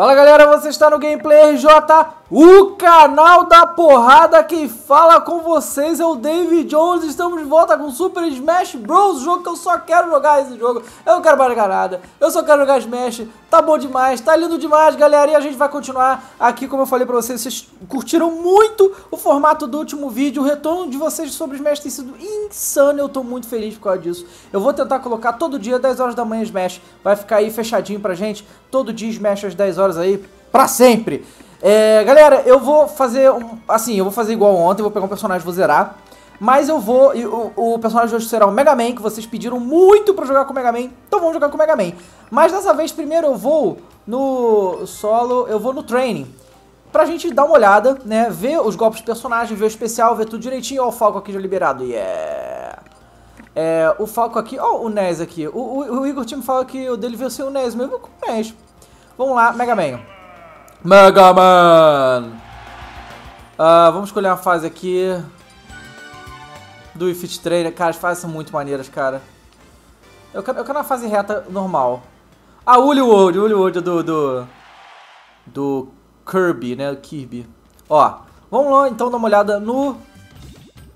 Fala galera, você está no Gameplay RJ, o canal da porrada que fala com vocês é o David Jones, estamos de volta com Super Smash Bros, jogo que eu só quero jogar esse jogo, eu não quero mais nada, eu só quero jogar Smash, tá bom demais, tá lindo demais galera, e a gente vai continuar aqui como eu falei pra vocês, vocês curtiram muito o formato do último vídeo, o retorno de vocês sobre Smash tem sido insano, eu tô muito feliz por causa disso, eu vou tentar colocar todo dia 10 horas da manhã Smash, vai ficar aí fechadinho pra gente, todo dia Smash às 10 horas aí, pra sempre. É, galera, eu vou fazer, um, assim, eu vou fazer igual ontem, vou pegar um personagem vou zerar. Mas eu vou, o, o, personagem hoje será o Mega Man, que vocês pediram muito pra jogar com o Mega Man, então vamos jogar com o Mega Man. Mas dessa vez, primeiro eu vou no solo, eu vou no training. Pra gente dar uma olhada, né, ver os golpes do personagem, ver o especial, ver tudo direitinho. Ó o Falco aqui já liberado, yeah! É, o Falco aqui, ó o Nes aqui. O, o, o Igor tinha me falado que o dele veio ser o Nes, mas eu vou com o Nes. Vamos lá, Mega Man. Mega Man! Uh, vamos escolher uma fase aqui. Do Fit Trainer. Cara, as fases são muito maneiras, cara. Eu quero, eu quero uma fase reta normal. Ah, Uli World, Uli World do, do... Do Kirby, né? Kirby. Ó, vamos lá então dar uma olhada no...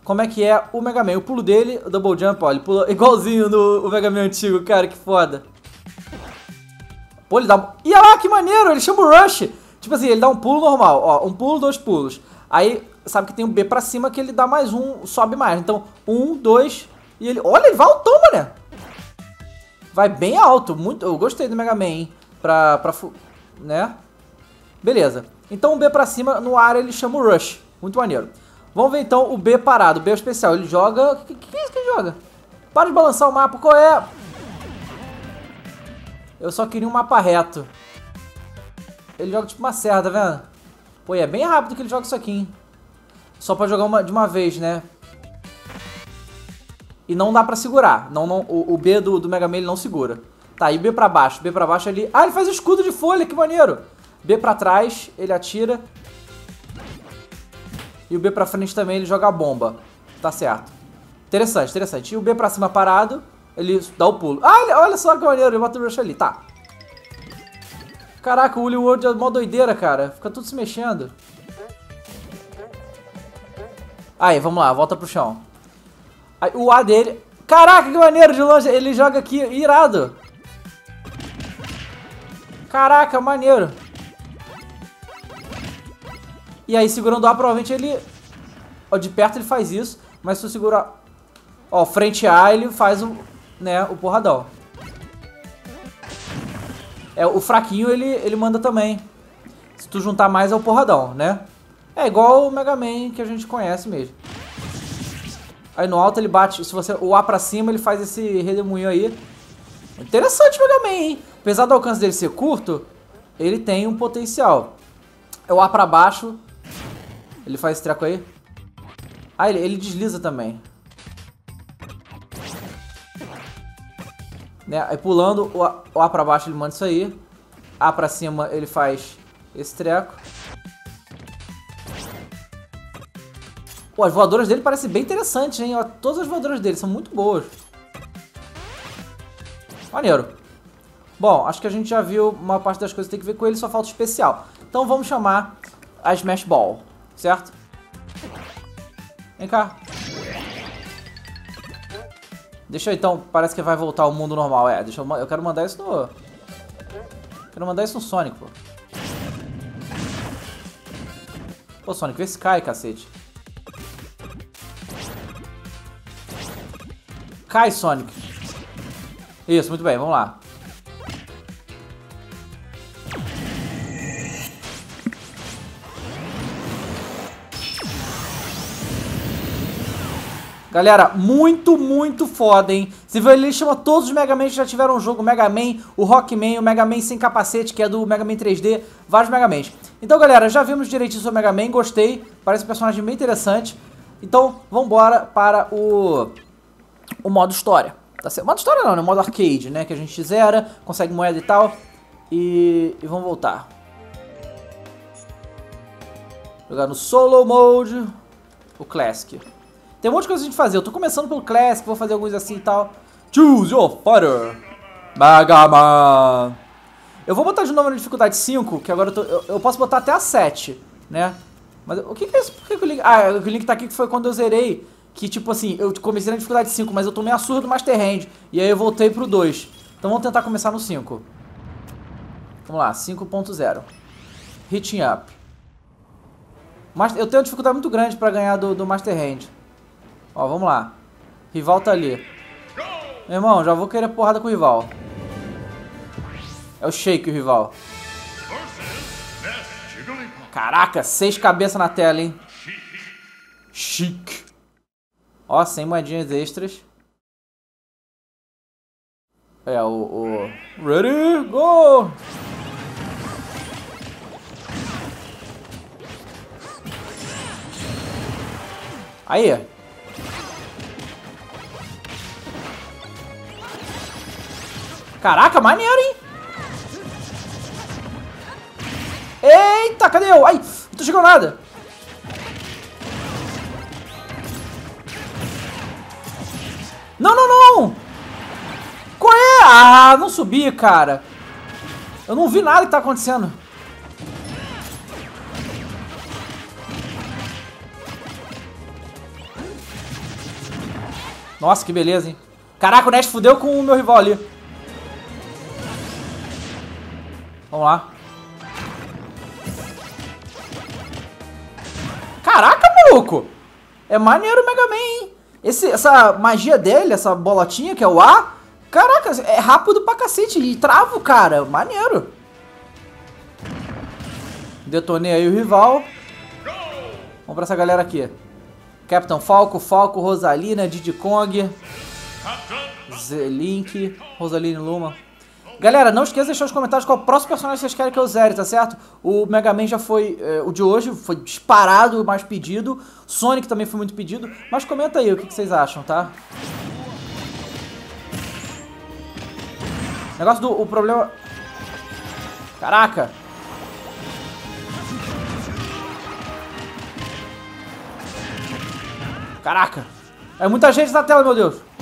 Como é que é o Mega Man. O pulo dele, o Double Jump, ó, ele pula igualzinho no Mega Man antigo, cara, que foda. Pô, ele dá... Ih, olha lá, que maneiro, ele chama o Rush. Tipo assim, ele dá um pulo normal, ó, um pulo, dois pulos. Aí, sabe que tem um B pra cima que ele dá mais um, sobe mais. Então, um, dois, e ele... Olha, ele vai altão, mané. Vai bem alto, muito... Eu gostei do Mega Man, hein? Pra... pra né? Beleza. Então, o B pra cima, no ar ele chama o Rush. Muito maneiro. Vamos ver então o B parado, o B é especial. Ele joga... O que, que é isso que ele joga? Para de balançar o mapa, qual é? Eu só queria um mapa reto. Ele joga tipo uma serra, tá vendo? Pô, é bem rápido que ele joga isso aqui, hein? Só pra jogar uma, de uma vez, né? E não dá pra segurar. Não, não, o, o B do, do Mega Man ele não segura. Tá, e B pra baixo. B pra baixo ali... Ah, ele faz escudo de folha, que maneiro! B pra trás, ele atira. E o B pra frente também, ele joga a bomba. Tá certo. Interessante, interessante. E o B pra cima parado, ele dá o pulo. Ah, olha só que maneiro, ele bota o brush ali. Tá. Caraca, o Uli World é mó doideira, cara. Fica tudo se mexendo. Aí, vamos lá, volta pro chão. Aí, o A dele... Caraca, que maneiro de longe. Ele joga aqui, irado. Caraca, maneiro. E aí, segurando o A, provavelmente ele... Ó, de perto ele faz isso. Mas se eu segurar... Ó, frente A, ele faz o, né, o porradão. É, o fraquinho ele, ele manda também. Se tu juntar mais é o porradão, né? É igual o Mega Man que a gente conhece mesmo. Aí no alto ele bate, se você o A pra cima ele faz esse redemoinho aí. Interessante o Mega Man, hein? Apesar do alcance dele ser curto, ele tem um potencial. É o A pra baixo, ele faz esse treco aí. Ah, ele, ele desliza também. Né? Aí pulando o A, o A pra baixo ele manda isso aí. A pra cima ele faz esse treco. Pô, as voadoras dele parecem bem interessantes, hein? Ó, todas as voadoras dele são muito boas. Maneiro. Bom, acho que a gente já viu uma parte das coisas que tem que ver com ele, só falta especial. Então vamos chamar a Smash Ball, certo? Vem cá. Deixa eu então, parece que vai voltar ao mundo normal. É, deixa eu, eu quero mandar isso no... Quero mandar isso no Sonic, pô. Pô, Sonic, vê se cai, cacete. Cai, Sonic. Isso, muito bem, vamos lá. Galera, muito, muito foda, hein? Você viu, ele chama todos os Mega Man que já tiveram um jogo. Mega Man, o Rockman, o Mega Man sem capacete, que é do Mega Man 3D. Vários Mega Mans. Então, galera, já vimos direitinho sobre o Mega Man. Gostei. Parece um personagem bem interessante. Então, vambora para o, o modo história. Tá certo? Modo história não, né? Modo arcade, né? Que a gente zera, consegue moeda e tal. E, e vamos voltar. Jogar no solo mode. O classic. Tem um monte de coisa a gente fazer. Eu tô começando pelo Classic, vou fazer alguns assim e tal. Choose your fighter. Mega Man. Eu vou botar de novo na dificuldade 5, que agora eu, tô, eu, eu posso botar até a 7, né? Mas o que que é isso? Por que, que o Link... Ah, o Link tá aqui que foi quando eu zerei. Que tipo assim, eu comecei na dificuldade 5, mas eu tomei a surra do Master Hand. E aí eu voltei pro 2. Então vamos tentar começar no 5. Vamos lá, 5.0. Hitting Up. Eu tenho uma dificuldade muito grande pra ganhar do, do Master Hand. Ó, vamos lá. Rival tá ali. Meu irmão, já vou querer porrada com o rival. É o Shake o rival. Caraca, seis cabeças na tela, hein? Chique. Ó, sem moedinhas extras. É, o, o... Ready, go! Aí. Caraca, maneiro, hein? Eita, cadê eu? Ai, não tô chegando nada. Não, não, não! Qual é? Ah, não subi, cara. Eu não vi nada que tá acontecendo. Nossa, que beleza, hein? Caraca, o Nest fudeu com o meu rival ali. Vamos lá. Caraca, maluco! É maneiro o Mega Man, hein? Esse, essa magia dele, essa bolotinha que é o A, caraca, é rápido pra cacete e trava o cara. Maneiro. Detonei aí o rival. Vamos pra essa galera aqui. Capitão Falco, Falco, Rosalina, Diddy Kong, Zelink, Rosaline Luma. Galera, não esqueça de deixar nos comentários qual próximo personagem vocês querem que eu zere, tá certo? O Mega Man já foi, é, o de hoje foi disparado, mais pedido. Sonic também foi muito pedido. Mas comenta aí o que, que vocês acham, tá? Negócio do, o problema... Caraca! Caraca! É muita gente na tela, meu Deus!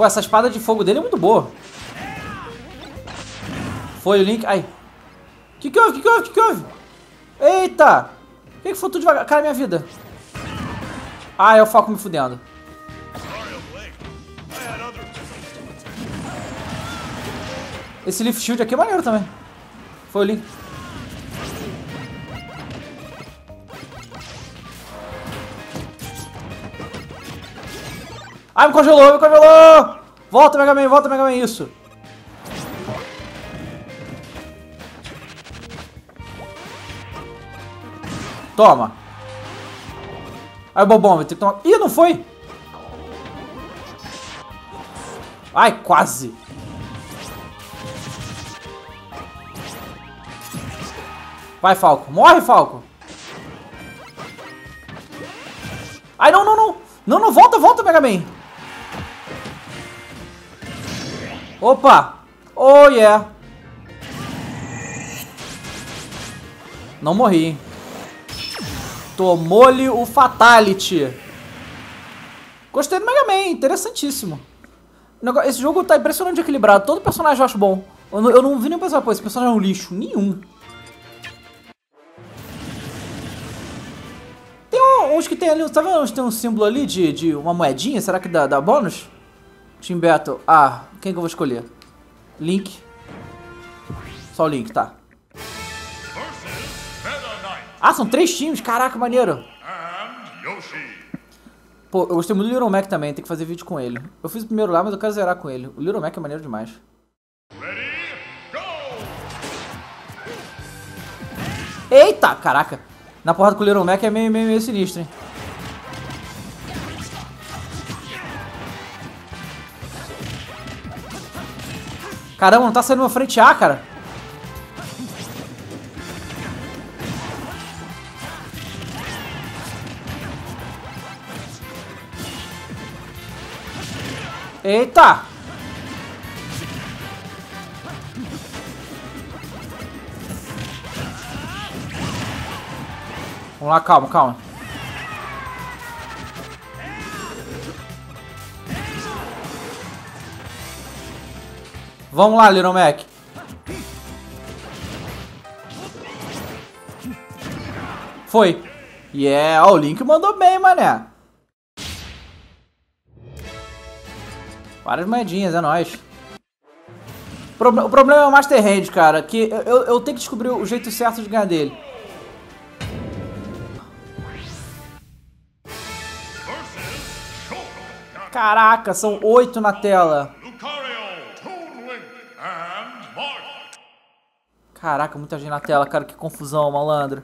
Pô, essa espada de fogo dele é muito boa. Foi o Link. Ai. Que que houve? Que que houve? Que que houve? Eita! Por que, que foi tudo devagar? Cara, minha vida. Ah, é o foco me fudendo. Esse Leaf Shield aqui é maneiro também. Foi o Link. Ai, me congelou, me congelou! Volta, Mega Man, volta, Mega Man, isso. Toma. Ai, bobão, vai ter que tomar... Ih, não foi? Ai, quase. Vai, Falco. Morre, Falco. Ai, não, não, não. Não, não, volta, volta, Mega Man. Opa! Oh, yeah! Não morri? Tomou-lhe o Fatality. Gostei do Mega Man, interessantíssimo. Esse jogo tá impressionante equilibrado. Todo personagem eu acho bom. Eu não, eu não vi nem pensar, pô, esse personagem é um lixo. Nenhum. Tem uns que tem ali, tá vendo? Tem um símbolo ali de, de uma moedinha. Será que dá, dá bônus? Team Battle. Ah, quem que eu vou escolher? Link. Só o Link, tá. Ah, são três times. Caraca, maneiro. Pô, eu gostei muito do Little Mac também. Tem que fazer vídeo com ele. Eu fiz o primeiro lá, mas eu quero zerar com ele. O Little Mac é maneiro demais. Eita, caraca. Na porrada com o Little Mac é meio, meio, meio sinistro, hein. Caramba, não tá saindo uma frente A, cara. Eita! Vamos lá, calma, calma. Vamos lá, Little Mac. Foi. Yeah, é, o Link mandou bem, mané. Várias moedinhas, é nóis. O problema é o Master Hand, cara, que eu, eu tenho que descobrir o jeito certo de ganhar dele. Caraca, são oito na tela. Caraca, muita gente na tela, cara, que confusão, malandro.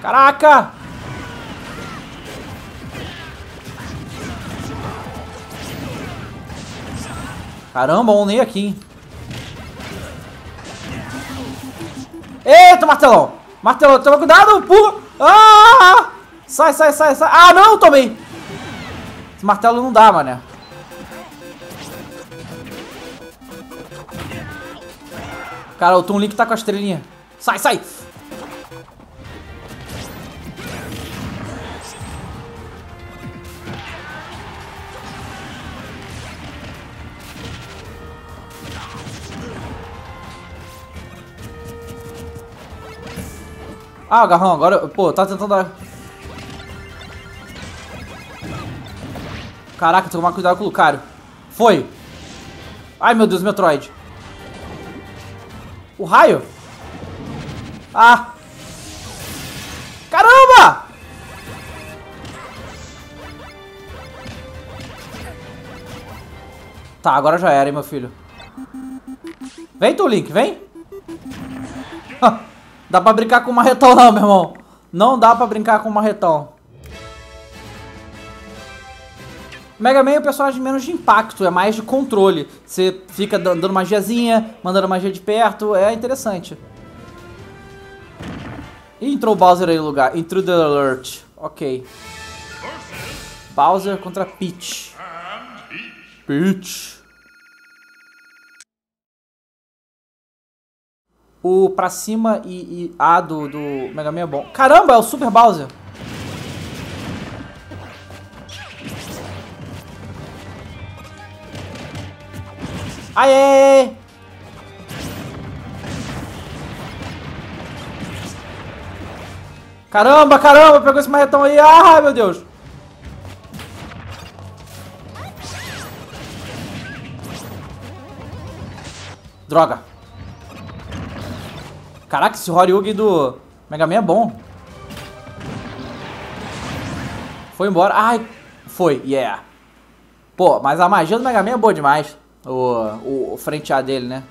Caraca! Caramba, um nem aqui, hein? Eita, martelão! Martelão, toma cuidado, pula! Ah! Sai, sai, sai, sai! Ah, não, tomei! Martelo não dá, mané. Cara, o Toon Link tá com a estrelinha. Sai, sai! Ah, Garrão, agora... Pô, tá tentando Caraca, tem que tomar cuidado com o Lucario. Foi. Ai, meu Deus, Metroid. O raio? Ah. Caramba! Tá, agora já era, hein, meu filho. Vem tu, Link, vem. Dá pra brincar com marretão não, meu irmão. Não dá pra brincar com marretão. Mega Man é um personagem menos de impacto, é mais de controle. Você fica dando magiazinha, mandando magia de perto, é interessante. E entrou o Bowser aí no lugar. Intruder Alert. Ok. Bowser contra Peach. Peach. O pra cima e, e A do, do Mega Man é bom. Caramba, é o Super Bowser. Aê! Caramba, caramba, pegou esse marretão aí. Ah, meu Deus. Droga. Caraca, esse Horyugi do Mega Man é bom. Foi embora. Ai, foi, yeah. Pô, mas a magia do Mega Man é boa demais. O, o, frente A dele, né?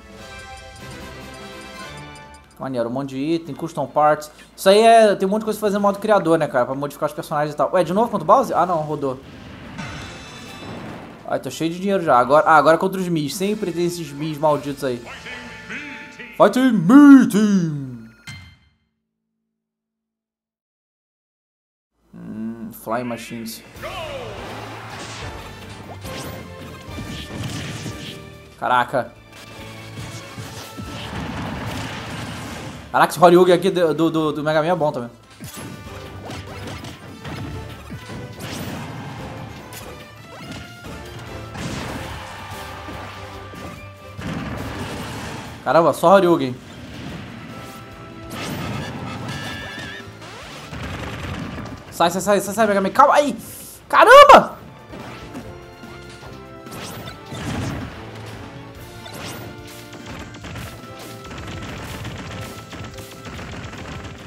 Maneiro, um monte de item, custom parts. Isso aí é. Tem um monte de coisa pra fazer no modo criador, né, cara? Pra modificar os personagens e tal. Ué, de novo contra o Bowser? Ah, não, rodou. Ai, tô cheio de dinheiro já. Agora, ah, agora contra os Mis. Sempre tem esses Mis malditos aí. Fighting Meeting! Hum, Flying Machines. Caraca. Caraca, esse Horyugi aqui do, do, do Mega Man é bom também. Caramba, só Horyugen. Sai, sai, sai, sai, sai, Mega Man. Calma aí. Caramba!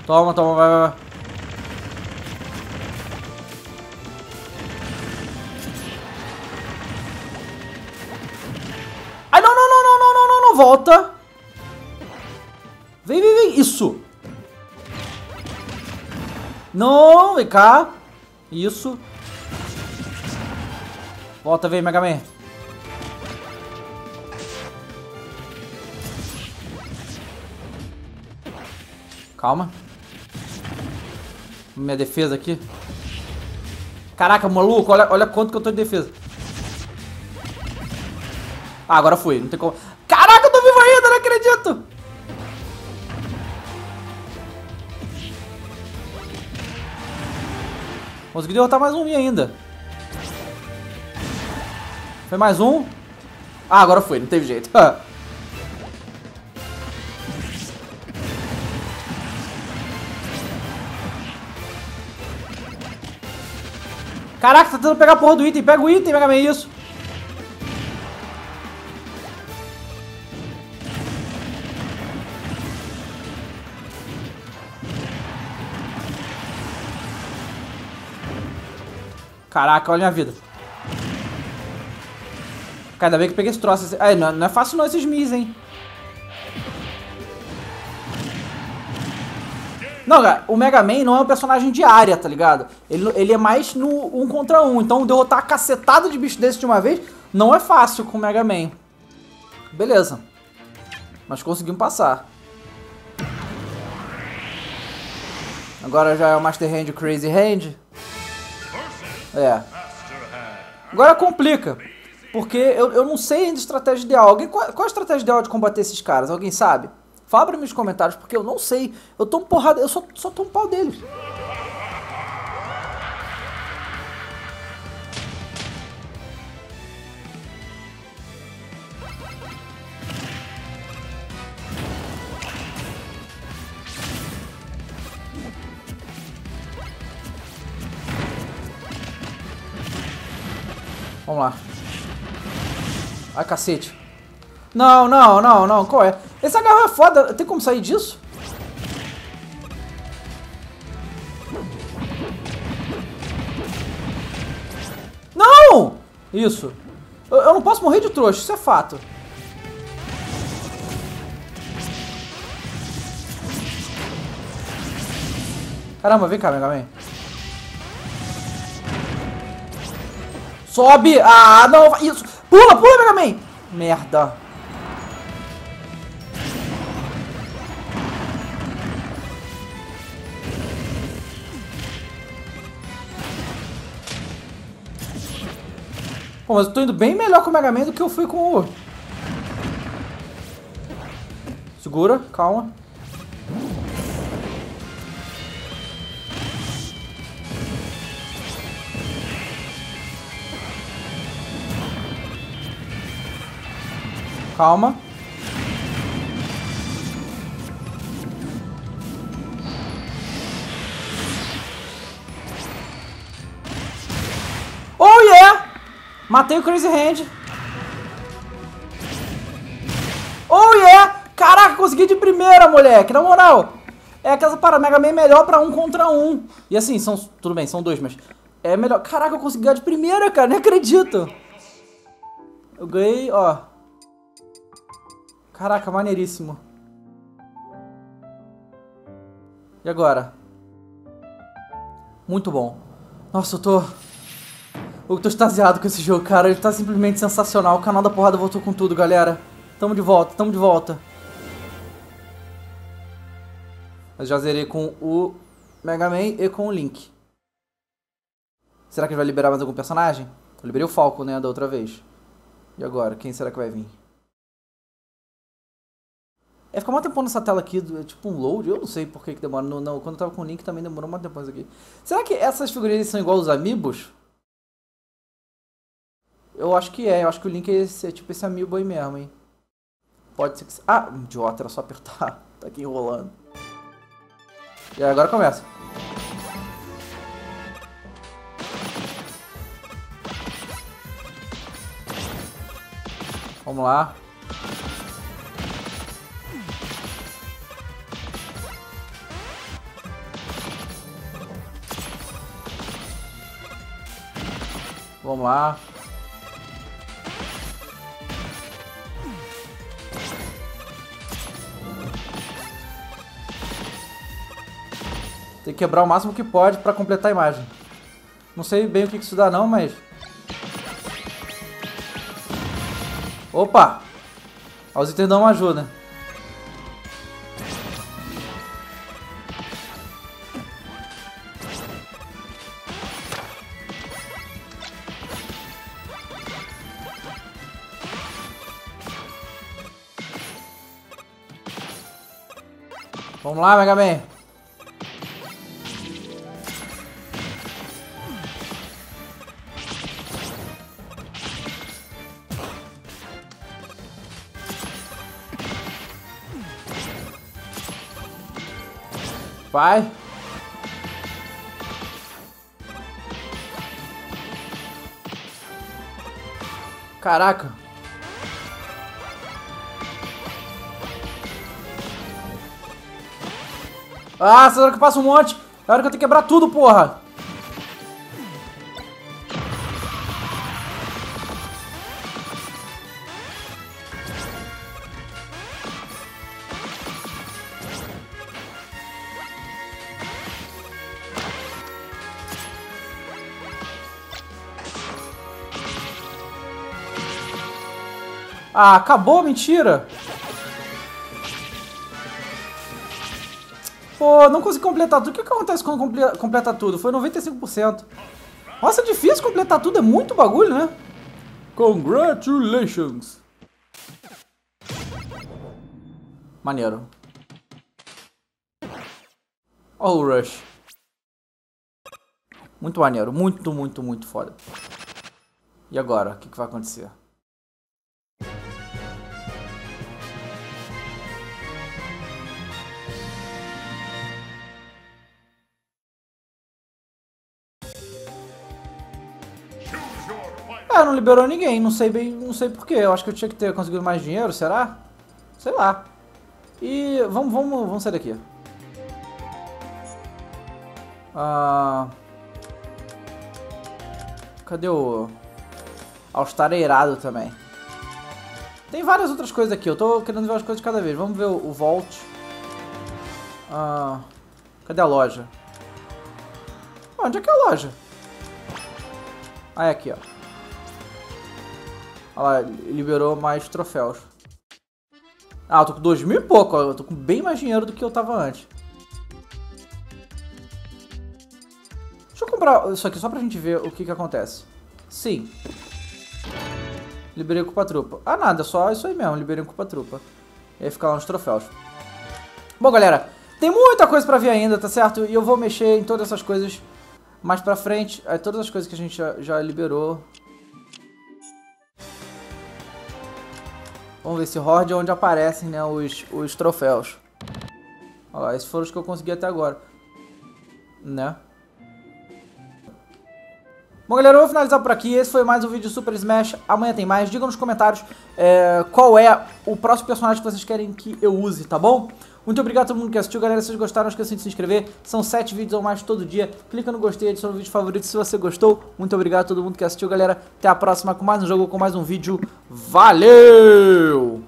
Toma, toma, vai, vai, vai. Ai, não, não, não, não, não, não, não, volta. Vem, vem, vem. Isso. Não, vem cá. Isso. Volta, vem, Mega Man. Calma. Minha defesa aqui. Caraca, maluco, olha, olha quanto que eu tô de defesa. Ah, agora fui, não tem como. Caraca, eu tô vivo ainda, não acredito! Consegui derrotar mais um ainda. Foi mais um. Ah, agora foi, não teve jeito. Caraca, tá tentando pegar a porra do item. Pega o item, Mega Man, isso. Caraca, olha a minha vida. Cada vez que peguei esse troço. Ai, não, não é fácil não esses Mis, hein. Não, cara, o Mega Man não é um personagem de área, tá ligado? Ele, ele é mais no um contra um. Então derrotar a cacetada de bicho desse de uma vez não é fácil com o Mega Man. Beleza. Mas conseguimos passar. Agora já é o Master Hand Crazy Hand. É. Agora complica. Porque eu, eu não sei ainda a estratégia ideal. Alguém, qual, qual a estratégia ideal de combater esses caras? Alguém sabe? Fala pra mim nos comentários, porque eu não sei. Eu um porrada, eu só, só um pau deles. Vamos lá. Ai, cacete. Não, não, não, não. Qual é? Esse agarro é foda. Tem como sair disso? Não! Isso. Eu, eu não posso morrer de trouxa, isso é fato. Caramba, vem cá, Mega Man. Sobe! Ah, não! Isso! Pula, pula, Mega Man! Merda. Pô, mas eu tô indo bem melhor com o Mega Man do que eu fui com o... Segura, calma. Calma. Matei o Crazy Hand. Oh yeah! Caraca, consegui de primeira, moleque. Na moral. É aquela para Mega Man melhor pra um contra um. E assim, são. Tudo bem, são dois, mas. É melhor. Caraca, eu consegui ganhar de primeira, cara. Nem acredito. Eu ganhei, ó. Caraca, maneiríssimo. E agora? Muito bom. Nossa, eu tô... Eu tô extasiado com esse jogo, cara. Ele tá simplesmente sensacional. O canal da porrada voltou com tudo, galera. Tamo de volta, tamo de volta. Mas já zerei com o Mega Man e com o Link. Será que ele vai liberar mais algum personagem? Eu liberei o Falco, né, da outra vez. E agora? Quem será que vai vir? É ficar um tempão nessa tela aqui, é tipo um load, eu não sei por que, que demora. No, no, quando eu tava com o Link também demorou um tempão isso aqui. Será que essas figurinhas são igual os Amiibos? Eu acho que é, eu acho que o Link é, esse, é tipo esse Amiibo aí mesmo, hein. Pode ser que... Ah, idiota, era só apertar. tá aqui enrolando. E agora começa. Vamos lá. Vamos lá. Tem que quebrar o máximo que pode para completar a imagem. Não sei bem o que isso dá não, mas... Opa! Os itens dão uma ajuda. Vamos lá, Mega Man. Pai. Caraca. Ah, essa que passa um monte. É hora que eu tenho que quebrar tudo, porra. Ah, acabou? Mentira! Pô, não consegui completar tudo. O que, que acontece quando completa tudo? Foi 95%. Nossa, é difícil completar tudo. É muito bagulho, né? Congratulations! Maneiro. Olha o Rush. Muito maneiro. Muito, muito, muito foda. E agora? O que, que vai acontecer? Não liberou ninguém, não sei bem, não sei porquê. Eu acho que eu tinha que ter conseguido mais dinheiro, será? Sei lá. E vamos, vamos, vamos sair daqui. Ah... Cadê o... All-Star irado também. Tem várias outras coisas aqui, eu tô querendo ver as coisas de cada vez. Vamos ver o, o Vault. Ah... Cadê a loja? Onde é que é a loja? Ah, é aqui, ó. Olha lá, liberou mais troféus. Ah, eu tô com dois mil e pouco, ó. Eu tô com bem mais dinheiro do que eu tava antes. Deixa eu comprar isso aqui só pra gente ver o que que acontece. Sim. Liberei culpa trupa. Ah, nada, só isso aí mesmo, liberei culpa trupa. E aí ficar lá nos troféus. Bom, galera, tem muita coisa pra ver ainda, tá certo? E eu vou mexer em todas essas coisas mais pra frente. Aí todas as coisas que a gente já, já liberou. Vamos ver esse Horde é onde aparecem né, os, os troféus. Olha lá, esses foram os que eu consegui até agora. Né? Bom, galera, eu vou finalizar por aqui. Esse foi mais um vídeo Super Smash. Amanhã tem mais. Digam nos comentários é, qual é o próximo personagem que vocês querem que eu use, tá bom? Muito obrigado a todo mundo que assistiu, galera. Se vocês gostaram, não esqueçam de se inscrever. São 7 vídeos ou mais todo dia. Clica no gostei, adiciona o vídeo favorito se você gostou. Muito obrigado a todo mundo que assistiu, galera. Até a próxima com mais um jogo, com mais um vídeo. Valeu!